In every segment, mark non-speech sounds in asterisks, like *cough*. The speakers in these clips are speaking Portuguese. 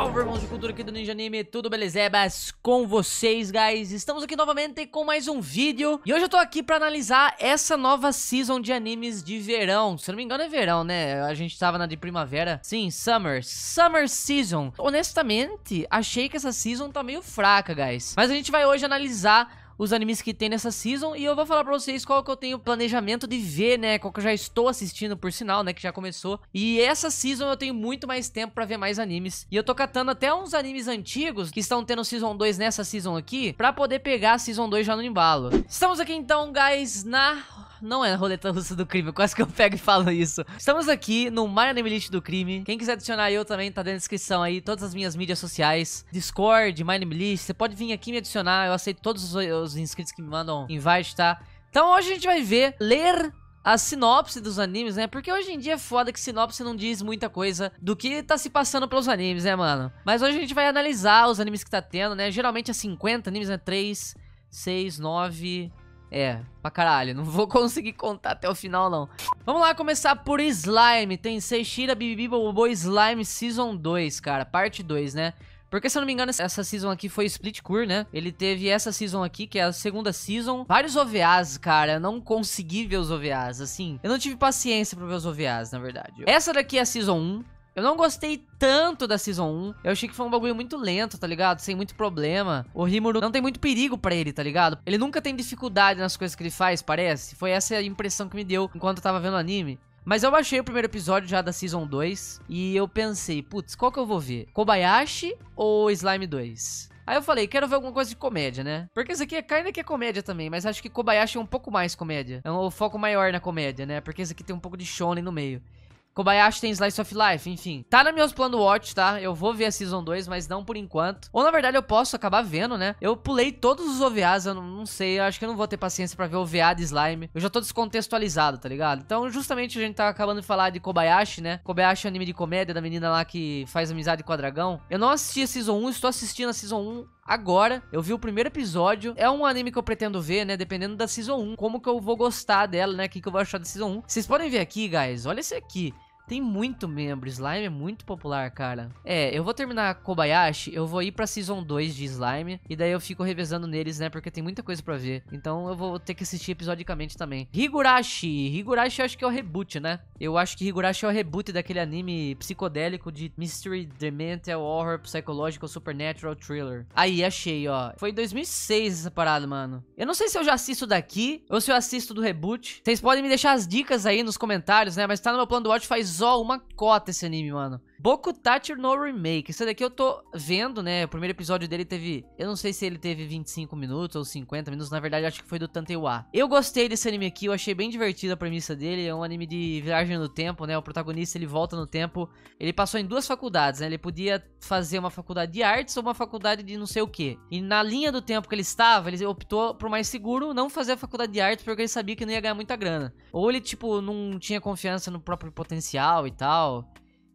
Salve, irmãos de cultura aqui do Ninja Anime, tudo belezebas com vocês, guys? Estamos aqui novamente com mais um vídeo E hoje eu tô aqui pra analisar essa nova season de animes de verão. Se não me engano é verão, né? A gente tava na de primavera. Sim, Summer, Summer Season. Honestamente, achei que essa season tá meio fraca, guys. Mas a gente vai hoje analisar os animes que tem nessa season e eu vou falar pra vocês qual que eu tenho planejamento de ver, né, qual que eu já estou assistindo por sinal, né, que já começou. E essa season eu tenho muito mais tempo pra ver mais animes. E eu tô catando até uns animes antigos que estão tendo season 2 nessa season aqui, pra poder pegar a season 2 já no embalo. Estamos aqui então, guys, na não é a roleta russa do crime, quase que eu pego e falo isso. Estamos aqui no My Anime List do crime. Quem quiser adicionar eu também, tá na descrição aí, todas as minhas mídias sociais. Discord, My Anime List, você pode vir aqui me adicionar, eu aceito todos os, inscritos que me mandam invite, tá? Então hoje a gente vai ver, ler a sinopse dos animes, né? Porque hoje em dia é foda que sinopse não diz muita coisa do que tá se passando pelos animes, né, mano? Mas hoje a gente vai analisar os animes que tá tendo, né? Geralmente é 50 animes, né? 3, 6, 9, é, pra caralho. Não vou *laughs* conseguir contar até o final, não. Vamos lá começar por Slime. Tem Seishira Bibibi Bobo Slime Season 2, cara. Parte 2, né? Porque, se eu não me engano, essa season aqui foi Split Core, né? Ele teve essa season aqui, que é a segunda season. Vários OVAs, cara. Eu não consegui ver os OVAs, assim. Eu não tive paciência pra ver os OVAs, na verdade. Essa daqui é a season 1. Eu não gostei tanto da Season 1. Eu achei que foi um bagulho muito lento, tá ligado? Sem muito problema. O Rimuru não tem muito perigo pra ele, tá ligado? Ele nunca tem dificuldade nas coisas que ele faz, parece. Foi essa a impressão que me deu enquanto eu tava vendo o anime. Mas eu baixei o primeiro episódio já da Season 2 e eu pensei, putz, qual que eu vou ver? Kobayashi ou Slime 2? Aí eu falei, quero ver alguma coisa de comédia, né? Porque esse aqui é ainda que é comédia também, mas acho que Kobayashi é um pouco mais comédia. É um foco maior na comédia, né? Porque esse aqui tem um pouco de shonen no meio. Kobayashi tem Slice of Life, enfim. Tá na meus planos Watch, tá? Eu vou ver a Season 2, mas não por enquanto. Ou, na verdade, eu posso acabar vendo, né? Eu pulei todos os OVAs, eu não, não sei, eu acho que eu não vou ter paciência pra ver OVA de Slime. Eu já tô descontextualizado, tá ligado? Então, justamente, a gente tá acabando de falar de Kobayashi, né? Kobayashi é um anime de comédia da menina lá que faz amizade com a dragão. Eu não assisti a Season 1, estou assistindo a Season 1 agora. Eu vi o primeiro episódio. É um anime que eu pretendo ver, né? Dependendo da Season 1. Como que eu vou gostar dela, né? O que, que eu vou achar da Season 1. Vocês podem ver aqui, guys. Olha esse aqui. Tem muito membro, Slime é muito popular, cara. É, eu vou terminar Kobayashi, eu vou ir pra Season 2 de Slime, e daí eu fico revezando neles, né, porque tem muita coisa pra ver. Então eu vou ter que assistir episodicamente também. Higurashi, Higurashi eu acho que é o reboot, né? Eu acho que Higurashi é o reboot daquele anime psicodélico de Mystery, Demental, Horror, Psychological, Supernatural, Thriller. Aí, achei, ó. Foi em 2006 essa parada, mano. Eu não sei se eu já assisto daqui, ou se eu assisto do reboot. Vocês podem me deixar as dicas aí nos comentários, né, mas tá no meu plano do watch faz só uma cota esse anime, mano. Boku Tachi no Remake. Esse daqui eu tô vendo, né? O primeiro episódio dele teve... Eu não sei se ele teve 25 minutos ou 50 minutos. Na verdade, acho que foi do Tanteiwa. Eu gostei desse anime aqui. Eu achei bem divertido a premissa dele. É um anime de viagem no tempo, né? O protagonista, ele volta no tempo. Ele passou em duas faculdades, né? Ele podia fazer uma faculdade de artes ou uma faculdade de não sei o que. E na linha do tempo que ele estava, ele optou por mais seguro não fazer a faculdade de artes porque ele sabia que não ia ganhar muita grana. Ou ele, tipo, não tinha confiança no próprio potencial e tal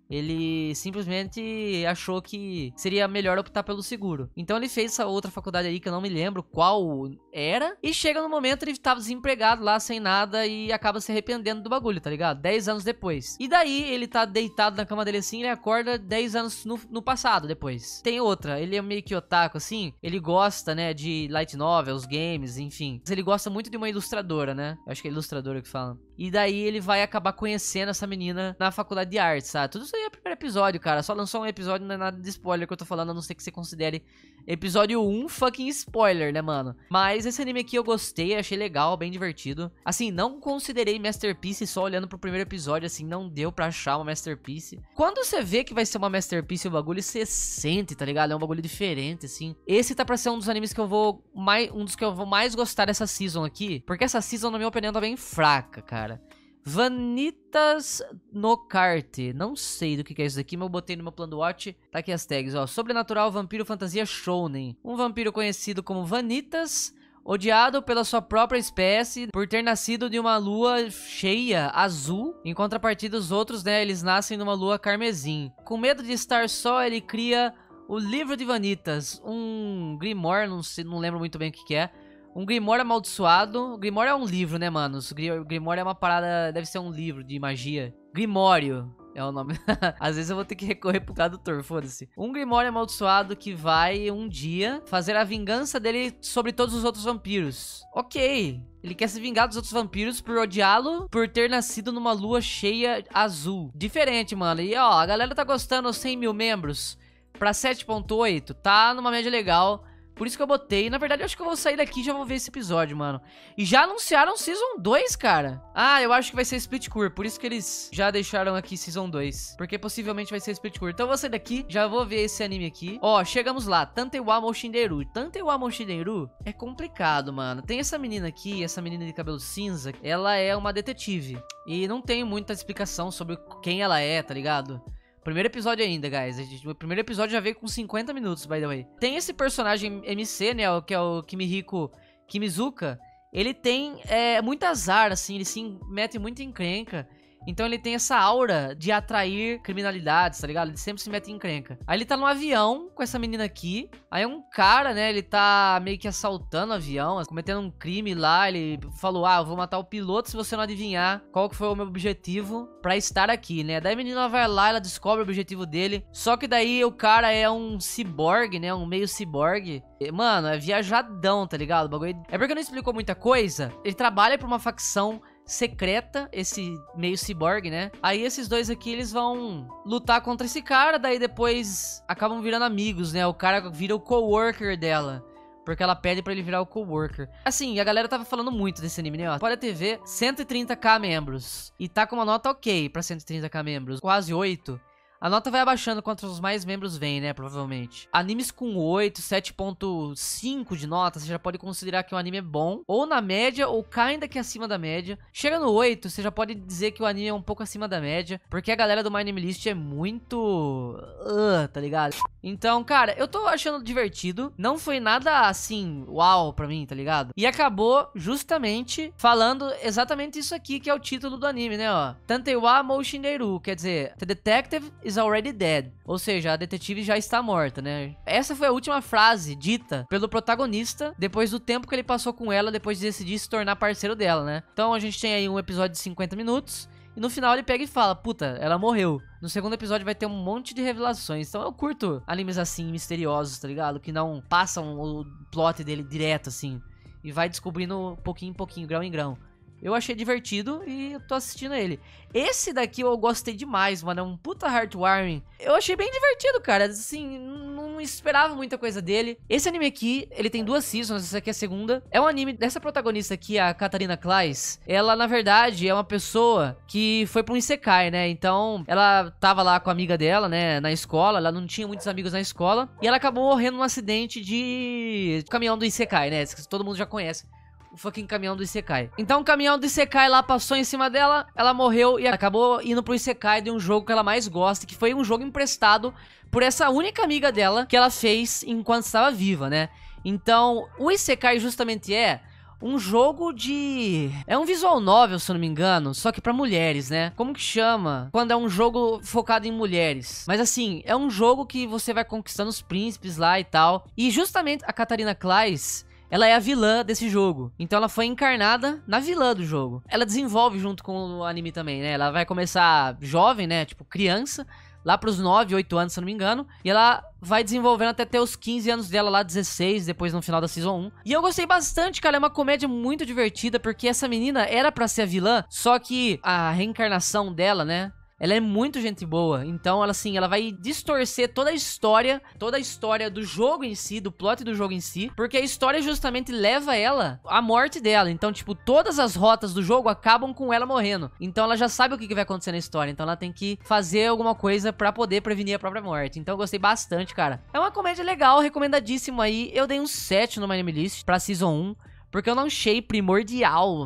ele simplesmente achou que seria melhor optar pelo seguro. Então ele fez essa outra faculdade aí que eu não me lembro qual era. E chega no momento ele tava desempregado lá sem nada e acaba se arrependendo do bagulho, tá ligado? 10 anos depois. E daí ele tá deitado na cama dele assim, ele acorda 10 anos no, no passado depois. Tem outra, ele é meio que otaku assim, ele gosta, né, de light novels, games, enfim. Ele gosta muito de uma ilustradora, né? Eu acho que é ilustradora que fala. E daí ele vai acabar conhecendo essa menina na faculdade de artes, sabe? Tudo isso aí é episódio, cara. Só lançou um episódio, não é nada de spoiler que eu tô falando, a não ser que você considere episódio 1 fucking spoiler, né, mano? Mas esse anime aqui eu gostei, achei legal, bem divertido. Assim, não considerei Masterpiece só olhando pro primeiro episódio, assim, não deu pra achar uma Masterpiece. Quando você vê que vai ser uma Masterpiece o bagulho, você sente, tá ligado? É um bagulho diferente, assim. Esse tá pra ser um dos animes que eu vou mais... Um dos que eu vou mais gostar dessa season aqui. Porque essa season, na minha opinião, tá bem fraca, cara. Vanitas no Kart. Não sei do que, é isso aqui, mas eu botei no meu plano do watch. Tá aqui as tags, ó. Sobrenatural, vampiro, fantasia, shounen. Um vampiro conhecido como Vanitas, odiado pela sua própria espécie por ter nascido de uma lua cheia azul. Em contrapartida, os outros, né, eles nascem numa lua carmesim. Com medo de estar só, ele cria o Livro de Vanitas, um Grimoire, não, sei, não lembro muito bem o que, que é um Grimório amaldiçoado. Grimório é um livro, né, mano? Grimório é uma parada. Deve ser um livro de magia. Grimório. É o nome. *laughs* Às vezes eu vou ter que recorrer pro tradutor, foda-se. Um Grimório amaldiçoado que vai um dia fazer a vingança dele sobre todos os outros vampiros. Ok. Ele quer se vingar dos outros vampiros por odiá-lo por ter nascido numa lua cheia azul. Diferente, mano. E ó, a galera tá gostando 100 mil membros pra 7.8. Tá numa média legal. Por isso que eu botei. Na verdade, eu acho que eu vou sair daqui e já vou ver esse episódio, mano. E já anunciaram Season 2, cara. Ah, eu acho que vai ser Split Core. Por isso que eles já deixaram aqui Season 2. Porque possivelmente vai ser Split Core. Então eu vou sair daqui, já vou ver esse anime aqui. Ó, chegamos lá. Tantewa Moshinderu. Tantewa Moshinderu é complicado, mano. Tem essa menina aqui, essa menina de cabelo cinza. Ela é uma detetive. E não tem muita explicação sobre quem ela é, tá ligado? Primeiro episódio ainda, guys. O primeiro episódio já veio com 50 minutos, by the way. Tem esse personagem MC, né? Que é o Kimihiko Kimizuka. Ele tem é, muito azar, assim. Ele se mete muito em encrenca. Então ele tem essa aura de atrair criminalidades, tá ligado? Ele sempre se mete em encrenca. Aí ele tá num avião com essa menina aqui. Aí um cara, né, ele tá meio que assaltando o avião, cometendo um crime lá. Ele falou: Ah, eu vou matar o piloto se você não adivinhar qual que foi o meu objetivo pra estar aqui, né? Daí a menina vai lá, ela descobre o objetivo dele. Só que daí o cara é um ciborgue, né? Um meio ciborgue. Mano, é viajadão, tá ligado? O bagulho... É porque não explicou muita coisa. Ele trabalha pra uma facção secreta, esse meio cyborg, né? Aí esses dois aqui, eles vão lutar contra esse cara, daí depois acabam virando amigos, né? O cara vira o coworker dela. Porque ela pede pra ele virar o coworker. Assim, a galera tava falando muito desse anime, né? Pode TV, 130k membros. E tá com uma nota ok pra 130k membros. Quase 8. A nota vai abaixando quanto os mais membros vêm, né? Provavelmente. Animes com 8, 7.5 de nota, você já pode considerar que o anime é bom. Ou na média, ou ainda que acima da média. Chega no 8, você já pode dizer que o anime é um pouco acima da média. Porque a galera do My Name List é muito... Uh, tá ligado? Então, cara, eu tô achando divertido. Não foi nada assim, uau pra mim, tá ligado? E acabou justamente falando exatamente isso aqui, que é o título do anime, né, ó. Tantewa Moushinderu, quer dizer, The Detective is already dead. Ou seja, a detetive já está morta, né? Essa foi a última frase dita pelo protagonista depois do tempo que ele passou com ela depois de decidir se tornar parceiro dela, né? Então a gente tem aí um episódio de 50 minutos. E no final ele pega e fala, puta, ela morreu. No segundo episódio vai ter um monte de revelações. Então eu curto animes assim, misteriosos, tá ligado? Que não passam o plot dele direto, assim. E vai descobrindo pouquinho em pouquinho, grão em grão. Eu achei divertido e tô assistindo ele. Esse daqui eu gostei demais, mano. É um puta heartwarming. Eu achei bem divertido, cara. Assim, não esperava muita coisa dele. Esse anime aqui, ele tem duas seasons, essa aqui é a segunda. É um anime dessa protagonista aqui, a Katarina Klais. Ela, na verdade, é uma pessoa que foi pra um Isekai, né? Então, ela tava lá com a amiga dela, né? Na escola. Ela não tinha muitos amigos na escola. E ela acabou morrendo num acidente de caminhão do Isekai, né? Todo mundo já conhece o fucking caminhão do Isekai. Então o caminhão do Isekai lá passou em cima dela, ela morreu e acabou indo pro Isekai de um jogo que ela mais gosta, que foi um jogo emprestado por essa única amiga dela que ela fez enquanto estava viva, né? Então, o Isekai justamente é um jogo de... É um visual novel, se eu não me engano, só que pra mulheres, né? Como que chama? Quando é um jogo focado em mulheres. Mas assim, é um jogo que você vai conquistando os príncipes lá e tal. E justamente a Catarina Klais ela é a vilã desse jogo. Então ela foi encarnada na vilã do jogo. Ela desenvolve junto com o anime também, né? Ela vai começar jovem, né? Tipo, criança. Lá pros 9, 8 anos, se não me engano. E ela vai desenvolvendo até ter os 15 anos dela lá, 16, depois no final da Season 1. E eu gostei bastante, cara. É uma comédia muito divertida, porque essa menina era para ser a vilã, só que a reencarnação dela, né? Ela é muito gente boa. Então, ela assim, ela vai distorcer toda a história, toda a história do jogo em si, do plot do jogo em si, porque a história justamente leva ela à morte dela. Então, tipo, todas as rotas do jogo acabam com ela morrendo. Então, ela já sabe o que vai acontecer na história. Então, ela tem que fazer alguma coisa para poder prevenir a própria morte. Então, eu gostei bastante, cara. É uma comédia legal, recomendadíssimo aí. Eu dei um 7 no My Name List pra Season 1, porque eu não achei primordial,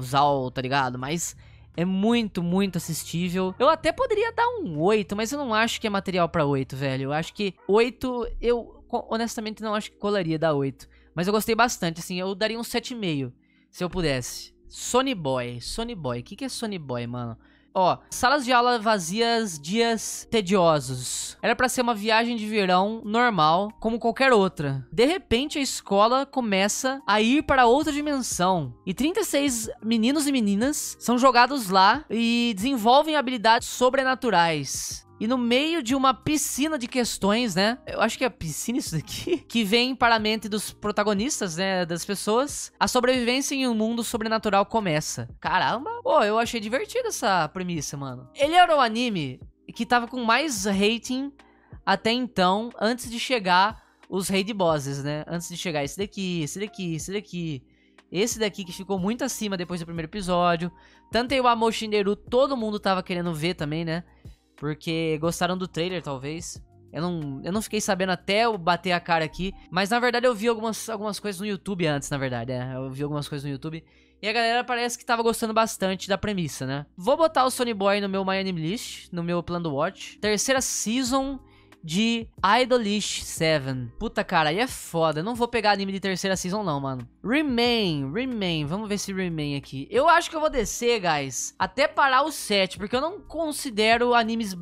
tá ligado? Mas é muito, muito assistível. Eu até poderia dar um 8, mas eu não acho que é material pra 8, velho. Eu acho que 8, eu honestamente não acho que colaria dar 8. Mas eu gostei bastante, assim, eu daria um 7,5, se eu pudesse. Sony Boy, Sony Boy. O que, que é Sony Boy, mano? Ó, salas de aula vazias, dias tediosos. Era pra ser uma viagem de verão normal, como qualquer outra. De repente, a escola começa a ir para outra dimensão. E 36 meninos e meninas são jogados lá e desenvolvem habilidades sobrenaturais. E no meio de uma piscina de questões, né? Eu acho que é piscina isso daqui. *laughs* Que vem para a mente dos protagonistas, né? Das pessoas. A sobrevivência em um mundo sobrenatural começa. Caramba! Pô, eu achei divertida essa premissa, mano. Ele era o anime que tava com mais rating até então, antes de chegar os raid bosses, né? Antes de chegar esse daqui, esse daqui, esse daqui. Esse daqui que ficou muito acima depois do primeiro episódio. Tanto o Amoshinderu, todo mundo tava querendo ver também, né? Porque gostaram do trailer, talvez. Eu não, eu não fiquei sabendo até eu bater a cara aqui. Mas na verdade eu vi algumas, algumas coisas no YouTube antes, na verdade. É, eu vi algumas coisas no YouTube. E a galera parece que tava gostando bastante da premissa, né? Vou botar o Sony Boy no meu My Anime List, no meu plano do Watch. Terceira season de Idolish 7. Puta, cara, aí é foda. Eu não vou pegar anime de terceira season, não, mano. Remain, Remain. Vamos ver se Remain aqui. Eu acho que eu vou descer, guys, até parar o 7, porque eu não considero animes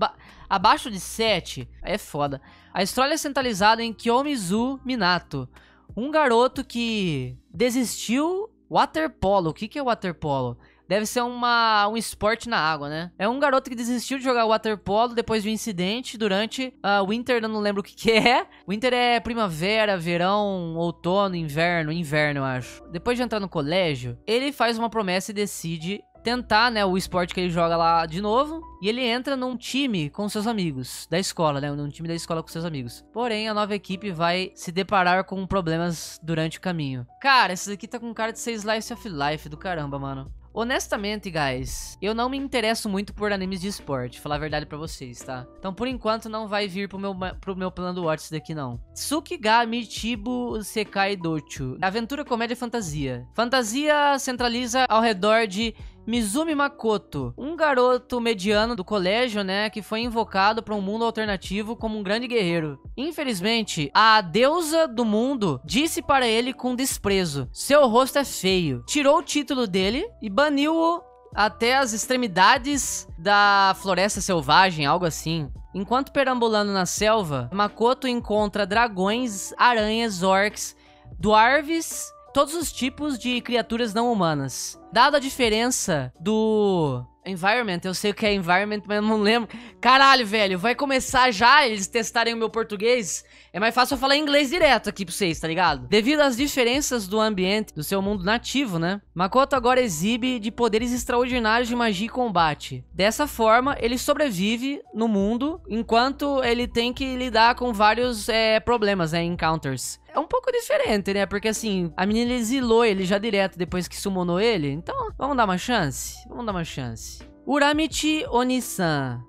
abaixo de 7. Aí é foda. A história é centralizada em Kiyomizu Minato. Um garoto que desistiu waterpolo. O que, que é waterpolo? Deve ser uma, um esporte na água, né? É um garoto que desistiu de jogar waterpolo depois de um incidente durante a uh, Winter, eu não lembro o que, que é. Winter é primavera, verão, outono, inverno, inverno, eu acho. Depois de entrar no colégio, ele faz uma promessa e decide tentar, né, o esporte que ele joga lá de novo. E ele entra num time com seus amigos da escola, né, num time da escola com seus amigos. Porém, a nova equipe vai se deparar com problemas durante o caminho. Cara, esse daqui tá com cara de ser Slice of Life do caramba, mano. Honestamente, guys, eu não me interesso muito por animes de esporte, falar a verdade pra vocês, tá? Então, por enquanto, não vai vir pro meu, pro meu plano do Watch daqui, não. Tsukigami Chibu Sekai Dochu. Aventura, comédia e fantasia. Fantasia centraliza ao redor de Mizumi Makoto, um garoto mediano do colégio, né, que foi invocado para um mundo alternativo como um grande guerreiro. Infelizmente, a deusa do mundo disse para ele com desprezo: "Seu rosto é feio". Tirou o título dele e baniu-o até as extremidades da floresta selvagem, algo assim. Enquanto perambulando na selva, Makoto encontra dragões, aranhas, orcs, dwarves todos os tipos de criaturas não humanas. Dada a diferença do environment, eu sei o que é environment, mas eu não lembro. Caralho, velho, vai começar já eles testarem o meu português é mais fácil eu falar inglês direto aqui pra vocês, tá ligado? Devido às diferenças do ambiente do seu mundo nativo, né? Makoto agora exibe de poderes extraordinários de magia e combate. Dessa forma, ele sobrevive no mundo enquanto ele tem que lidar com vários é, problemas, né? Encounters é um pouco diferente, né? Porque assim, a menina exilou ele já direto depois que summonou ele. Então, vamos dar uma chance? Vamos dar uma chance. Uramichi Onisan.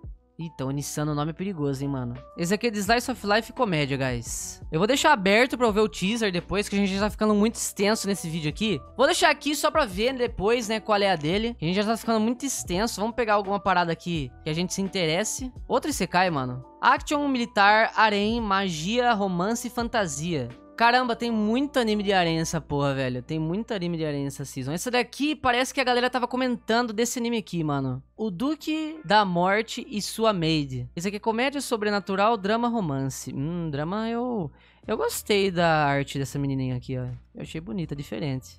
Eita, o Nissan, o nome é perigoso, hein, mano. Esse aqui é de Slice of Life Comédia, guys. Eu vou deixar aberto pra eu ver o teaser depois, que a gente já tá ficando muito extenso nesse vídeo aqui. Vou deixar aqui só pra ver depois, né, qual é a dele. A gente já tá ficando muito extenso. Vamos pegar alguma parada aqui que a gente se interesse. Outro Isekai, mano. Action militar, harém, magia, romance e fantasia. Caramba, tem muito anime de aranha nessa porra, velho. Tem muito anime de aranha nessa season. Essa daqui parece que a galera tava comentando desse anime aqui, mano. O Duque da Morte e sua Maid. Esse aqui é comédia sobrenatural, drama, romance. Hum, drama eu... Eu gostei da arte dessa menininha aqui, ó. Eu achei bonita, diferente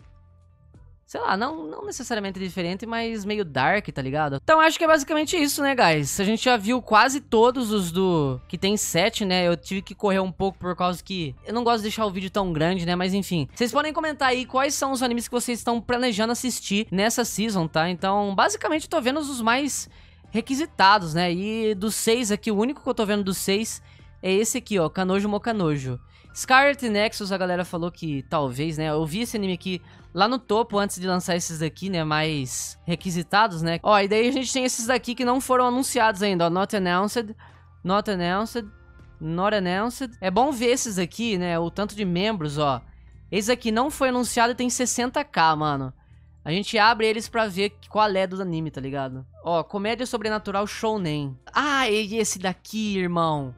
sei lá, não, não necessariamente diferente, mas meio dark, tá ligado? Então acho que é basicamente isso, né, guys? A gente já viu quase todos os do que tem sete, né? Eu tive que correr um pouco por causa que eu não gosto de deixar o vídeo tão grande, né? Mas enfim, vocês podem comentar aí quais são os animes que vocês estão planejando assistir nessa season, tá? Então, basicamente, eu tô vendo os mais requisitados, né? E dos seis aqui, o único que eu tô vendo dos seis é esse aqui, ó, Kanojo Mokanojo. Scarlet Nexus, a galera falou que talvez, né? Eu vi esse anime aqui lá no topo antes de lançar esses daqui, né? Mais requisitados, né? Ó, e daí a gente tem esses daqui que não foram anunciados ainda, ó. Not announced, not announced, not announced. É bom ver esses aqui, né? O tanto de membros, ó. Esse aqui não foi anunciado e tem 60k, mano. A gente abre eles pra ver qual é do anime, tá ligado? Ó, comédia sobrenatural shounen. Ah, e esse daqui, irmão.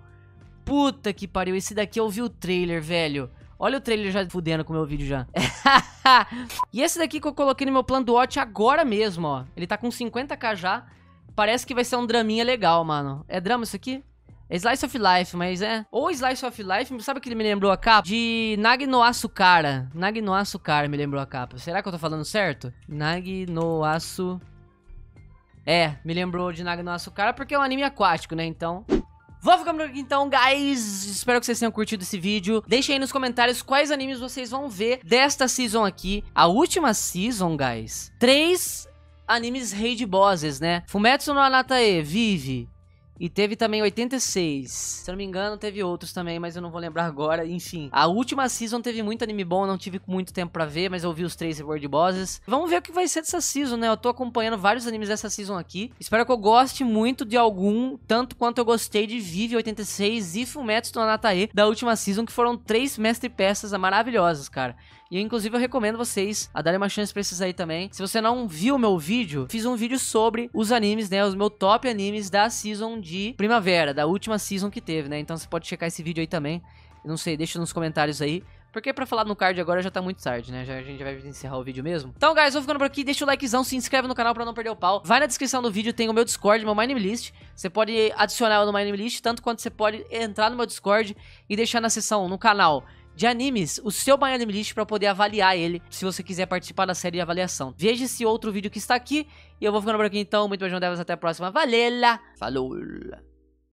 Puta que pariu, esse daqui eu vi o trailer, velho. Olha o trailer já fudendo com o meu vídeo já. *laughs* e esse daqui que eu coloquei no meu plano do Watch agora mesmo, ó. Ele tá com 50k já. parece que vai ser um draminha legal, mano. É drama isso aqui? É Slice of Life, mas é... Ou Slice of Life, sabe o que ele me lembrou a capa? De Nag no no me lembrou a capa. Será que eu tô falando certo? Nag no Asu... É, me lembrou de Nag no porque é um anime aquático, né? Então... Vou ficando por aqui então, guys. Espero que vocês tenham curtido esse vídeo. Deixem aí nos comentários quais animes vocês vão ver desta season aqui. A última season, guys. Três animes raid bosses, né? Fumetsu no Anatae, Vive, e teve também 86. Se eu não me engano, teve outros também, mas eu não vou lembrar agora. Enfim, a última season teve muito anime bom, não tive muito tempo pra ver, mas eu vi os três World Bosses. Vamos ver o que vai ser dessa season, né? Eu tô acompanhando vários animes dessa season aqui. Espero que eu goste muito de algum, tanto quanto eu gostei de Vive 86 e Fumetsu no Anatae da última season, que foram três mestre peças maravilhosas, cara. E inclusive eu recomendo vocês a darem uma chance pra esses aí também. Se você não viu o meu vídeo, fiz um vídeo sobre os animes, né? Os meus top animes da season de primavera, da última season que teve, né? Então você pode checar esse vídeo aí também. não sei, deixa nos comentários aí. Porque pra falar no card agora já tá muito tarde, né? Já, a gente já vai encerrar o vídeo mesmo. Então, guys, vou ficando por aqui. Deixa o likezão, se inscreve no canal pra não perder o pau. Vai na descrição do vídeo, tem o meu Discord, meu MyNameList. Você pode adicionar no MyNameList, tanto quanto você pode entrar no meu Discord e deixar na seção, no canal de animes, o seu My Anime List para poder avaliar ele, se você quiser participar da série de avaliação. Veja esse outro vídeo que está aqui, e eu vou ficando por aqui então, muito beijão delas, até a próxima, valeu, falou!